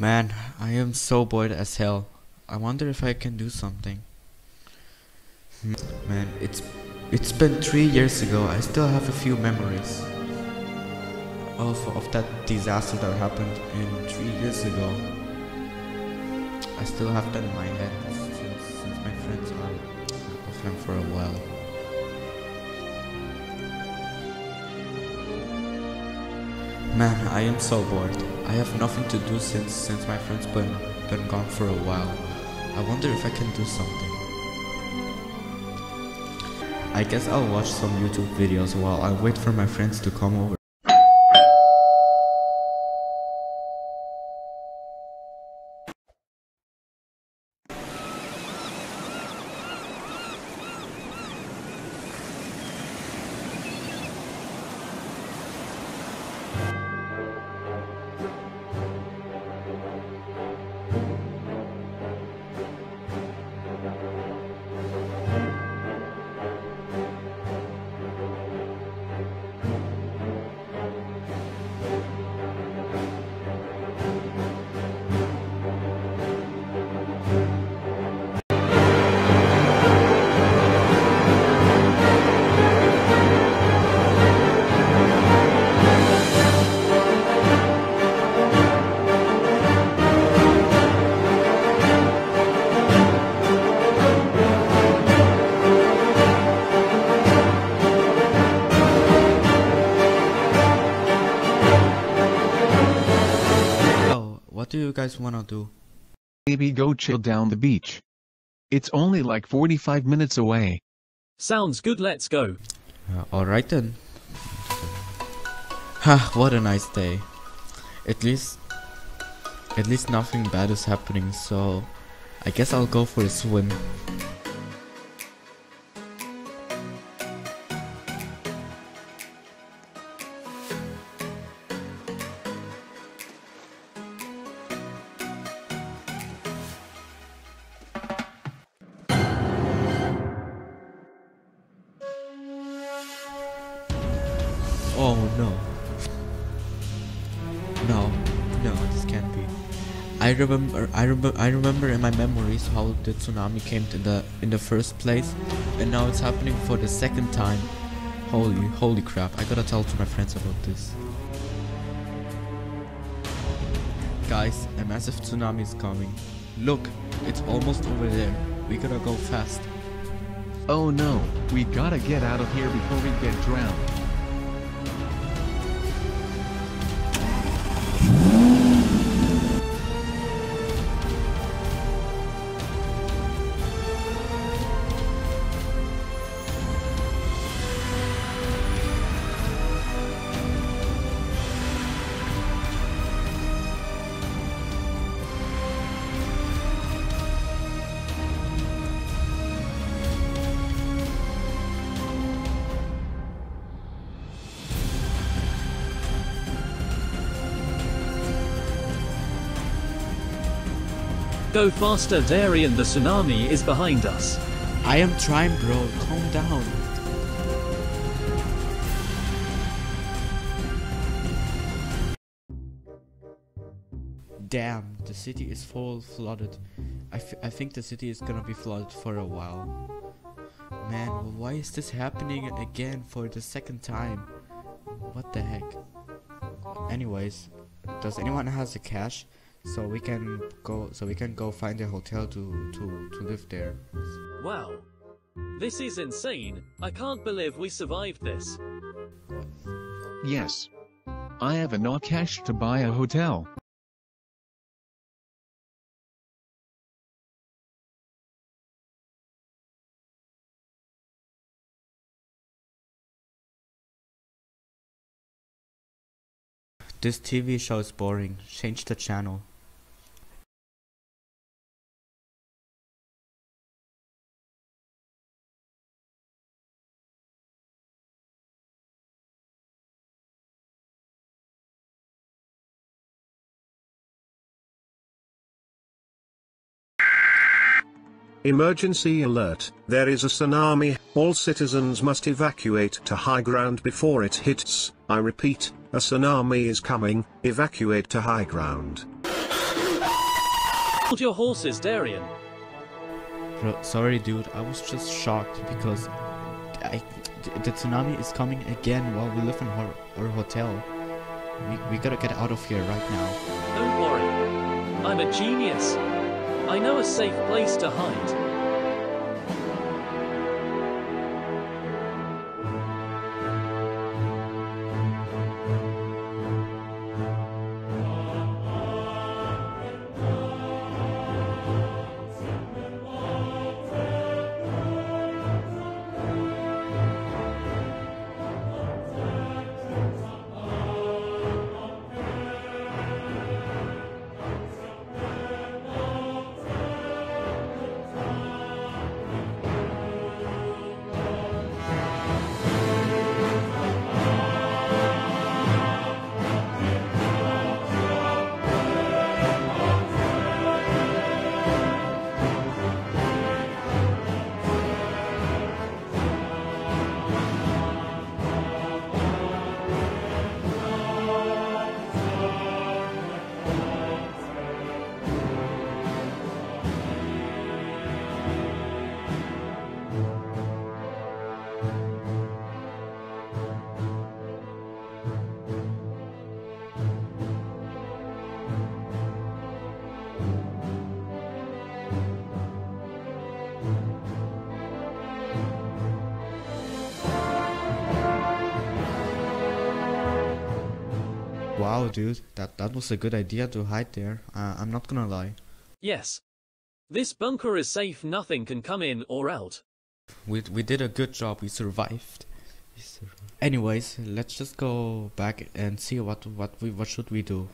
Man, I am so bored as hell. I wonder if I can do something. Man, it's it's been three years ago. I still have a few memories of of that disaster that happened in three years ago. I still have that in my head since, since my friends are offline for a while. Man, I am so bored. I have nothing to do since since my friends been been gone for a while. I wonder if I can do something. I guess I'll watch some YouTube videos while I wait for my friends to come over. Do you guys wanna do? Maybe go chill down the beach. It's only like 45 minutes away. Sounds good, let's go. Uh, Alright then. Ha, what a nice day. At least at least nothing bad is happening, so I guess I'll go for a swim. Oh no. No, no, this can't be. I remember, I remember, I remember in my memories how the tsunami came to the in the first place, and now it's happening for the second time. Holy, holy crap! I gotta tell to my friends about this. Guys, a massive tsunami is coming. Look, it's almost over there. We gotta go fast. Oh no, we gotta get out of here before we get drowned. Go faster, Darien, the tsunami is behind us. I am trying, bro. Calm down. Damn, the city is full flooded. I, I think the city is gonna be flooded for a while. Man, why is this happening again for the second time? What the heck? Anyways, does anyone has the cash so we can go so we can go find a hotel to to to live there? Wow. This is insane. I can't believe we survived this. Yes. I have enough cash to buy a hotel. This TV show is boring. Change the channel. Emergency alert, there is a tsunami, all citizens must evacuate to high ground before it hits, I repeat, a tsunami is coming, evacuate to high ground. Hold your horses, Darien. Bro, sorry, dude. I was just shocked because I, the tsunami is coming again while we live in our, our hotel. We, we gotta get out of here right now. Don't worry. I'm a genius. I know a safe place to hide. Wow, dude, that that was a good idea to hide there. Uh, I'm not gonna lie. Yes. This bunker is safe, nothing can come in or out. We we did a good job. We survived. Anyways, let's just go back and see what what we what should we do.